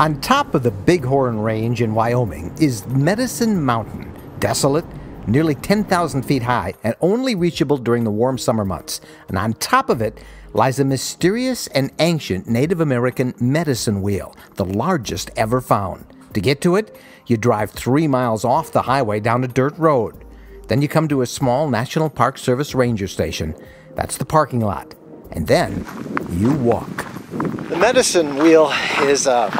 On top of the Bighorn Range in Wyoming is Medicine Mountain, desolate, nearly 10,000 feet high, and only reachable during the warm summer months. And on top of it lies a mysterious and ancient Native American medicine wheel, the largest ever found. To get to it, you drive three miles off the highway down a dirt road. Then you come to a small National Park Service ranger station. That's the parking lot. And then you walk. The medicine wheel is uh,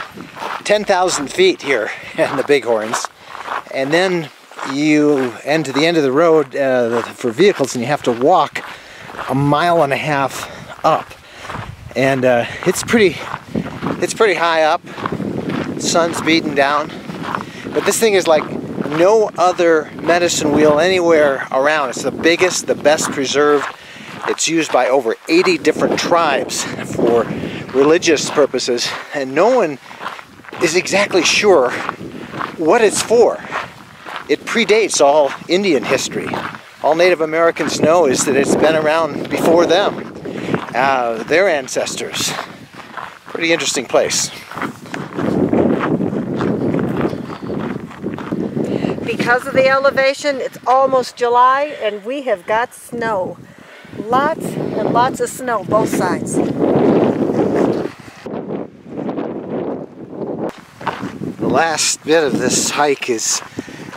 10,000 feet here in the Bighorns. And then you end to the end of the road uh, for vehicles and you have to walk a mile and a half up. And uh, it's pretty, it's pretty high up. Sun's beating down. But this thing is like no other medicine wheel anywhere around. It's the biggest, the best preserved. It's used by over 80 different tribes for religious purposes. And no one is exactly sure what it's for. It predates all Indian history. All Native Americans know is that it's been around before them, uh, their ancestors. Pretty interesting place. Because of the elevation, it's almost July and we have got snow. Lots and lots of snow, both sides. Last bit of this hike is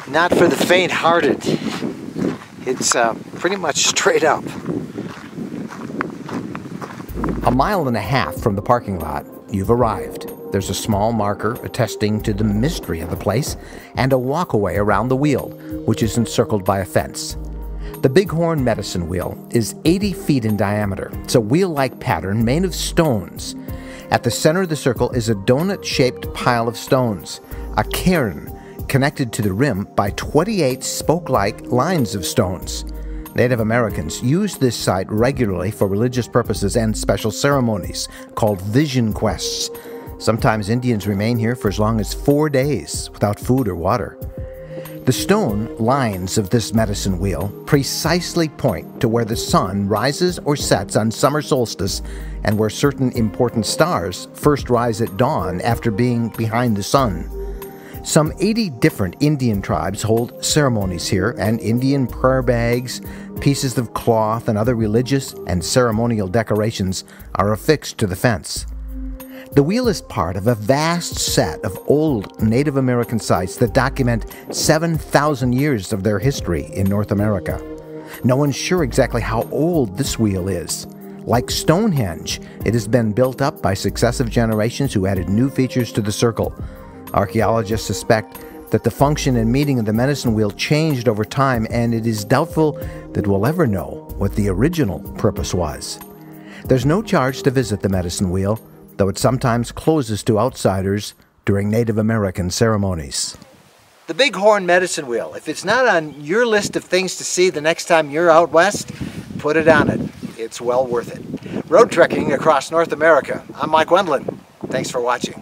not for the faint-hearted. It's uh, pretty much straight up. A mile and a half from the parking lot, you've arrived. There's a small marker attesting to the mystery of the place and a walkaway around the wheel, which is encircled by a fence. The Bighorn Medicine Wheel is 80 feet in diameter. It's a wheel like pattern made of stones. At the center of the circle is a donut shaped pile of stones, a cairn connected to the rim by 28 spoke like lines of stones. Native Americans used this site regularly for religious purposes and special ceremonies called vision quests. Sometimes Indians remain here for as long as four days without food or water. The stone lines of this medicine wheel precisely point to where the sun rises or sets on summer solstice and where certain important stars first rise at dawn after being behind the sun. Some 80 different Indian tribes hold ceremonies here, and Indian prayer bags, pieces of cloth, and other religious and ceremonial decorations are affixed to the fence. The wheel is part of a vast set of old Native American sites that document 7,000 years of their history in North America. No one's sure exactly how old this wheel is. Like Stonehenge, it has been built up by successive generations who added new features to the circle. Archaeologists suspect that the function and meaning of the medicine wheel changed over time, and it is doubtful that we'll ever know what the original purpose was. There's no charge to visit the medicine wheel, though it sometimes closes to outsiders during Native American ceremonies. The Bighorn Medicine Wheel. If it's not on your list of things to see the next time you're out west, put it on it. It's well worth it. Roadtreking across North America. I'm Mike Wendland. Thanks for watching.